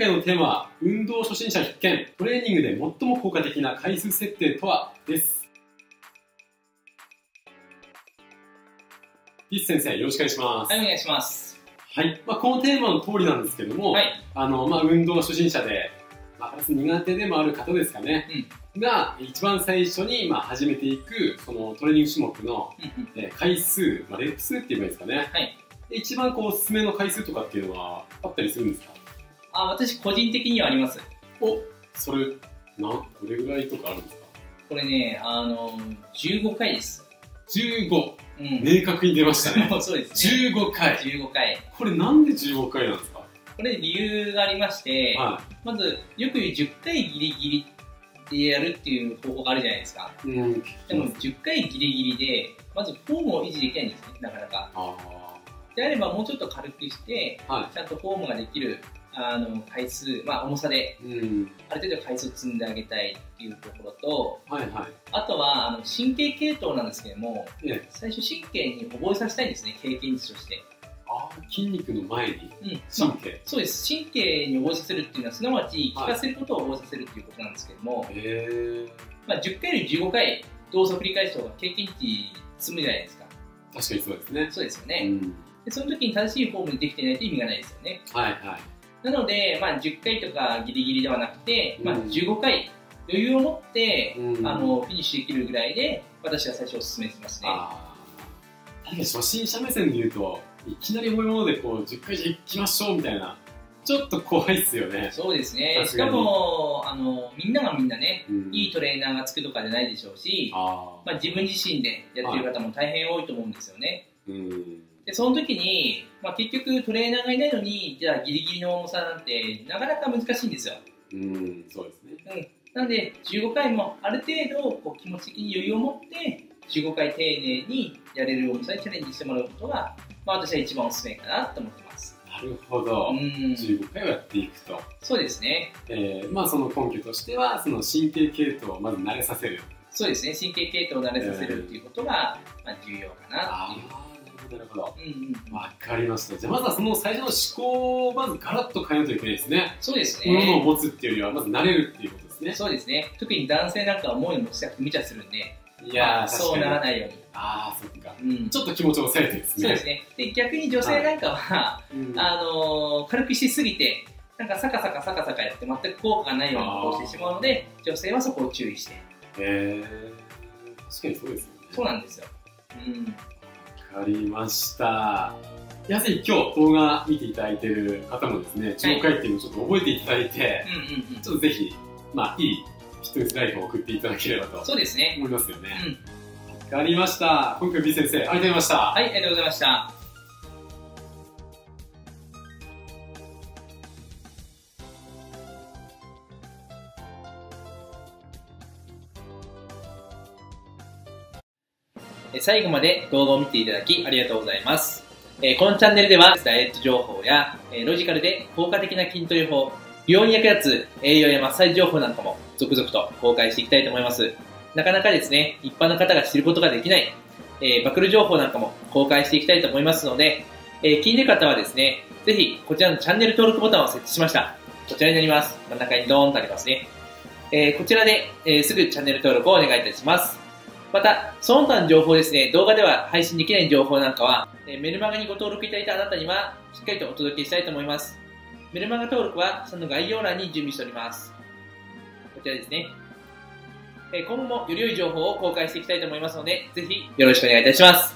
回のテーマは運動初心者必見トレーニングで最も効果的な回数設定とは？です。リス先生よろしくお願いします。はいお願いします。はい、まあ、このテーマの通りなんですけども、はい。あのまあ、運動初心者で、まあ、苦手でもある方ですかね、が一番最初に、まあ、始めていくそのトレーニング種目の、うんうん。えー回数、まあ、レップ数って言えばいいですかね、はい。で一番こうおすすめの回数とかっていうのはあったりするんですか？あ私個人的にはあります。おそれなどれぐらいとかあるんですか？これねあの15回です。15うん。明確に出ましたね。そうですね。15回。15回。これなんで15回なんですか？これ理由がありまして、はまずよく言う10回ギリギリでやるっていう方法があるじゃないですか。いうんでも10回ギリギリでまずフォームを維持できないんですね。なかなかあであればもうちょっと軽くしてあはちゃんとフォームができるあの回数、まあ、重さでいうん。ある程度回数積んであげたいっていうところとはいはあとはあの神経系統なんですけどもいね最初神経に覚えさせたいんですね経験値として、あー筋肉の前に？うん。まあ、神経そうです。神経に覚えさせるっていうのはすなわち聞かせることを覚えさせるっていうことなんですけども、へえまあ、10回より15回動作を繰り返した方が経験値積むじゃないですか。確かにそうですね。そうですよね、うん。でその時に正しいフォームでできていないと意味がないですよね。はいはいなので、まあ、10回とかギリギリではなくて、まあ、うん15回余裕を持って、うん。あのフィニッシュできるぐらいで私は最初おすすめしますね。初心者目線で言うといきなり重いものでこう10回じゃ行きましょうみたいなちょっと怖いっすよね、そうですね。しかもあのみんながみんなねうん。いいトレーナーがつくとかじゃないでしょうし、あまあ、自分自身でやってる方も大変多いと思うんですよね。ーうんでその時に、まあ、結局トレーナーがいないのにじゃあギリギリの重さなんてなかなか難しいんですよ。うんそうですねなんで15回もある程度こう気持ち的に余裕を持って15回丁寧にやれる重さにチャレンジしてもらうことが、まあ、私は一番おすすめかなと思ってます。なるほど、うん、15回をやっていくと、そうですね。えーまあその根拠としてはその神経系統をまず慣れさせるそうですね。神経系統を慣れさせるっていうことが、まあ、重要かなあっていう。あなるほどなるほどうんかりましたじゃあまずはその最初の思考をまずガラッと変えないといけないですねそうです物をね。持つっていうよりはまず慣れるっていうことですねそうですね。特に男性なんかは重いの持ちたくて無茶するんで、いやそうならいないように。ああそっかうんちょっと気持ちを抑えてですねそうですね。で、逆に女性なんかは、うんあのー軽くしすぎて、なんかサカサカサカサカやって全く効果がないようなことをしてしまうので、女性はそこを注意して。へえ確かにそうですよねそうなんですよ。うん。わかりましたやはり今日動画見ていただいている方もですね15回っていうのをちょっと覚えていただいて、うんうんうん。ちょっとぜひまあいいフィットネスライフを送っていただければとそうですね。思いますよねうん。わかりました今回 B 先生ありがとうございましたはい、ありがとうございました。最後まで動画を見ていただきありがとうございます。えこのチャンネルではダイエット情報や、えロジカルで効果的な筋トレ法、美容に役立つ栄養やマッサージ情報なんかも続々と公開していきたいと思います。なかなかですね、一般の方が知ることができない、えー暴露情報なんかも公開していきたいと思いますので、えー気になる方はですね、ぜひこちらのチャンネル登録ボタンを設置しました。こちらになります。真ん中にドーンとありますね。えーこちらで、えすぐチャンネル登録をお願いいたします。また、その他の情報ですね、動画では配信できない情報なんかは、えメルマガにご登録いただいたあなたには、しっかりとお届けしたいと思います。メルマガ登録は、その概要欄に準備しております。こちらですね。え今後もより良い情報を公開していきたいと思いますので、ぜひよろしくお願いいたします。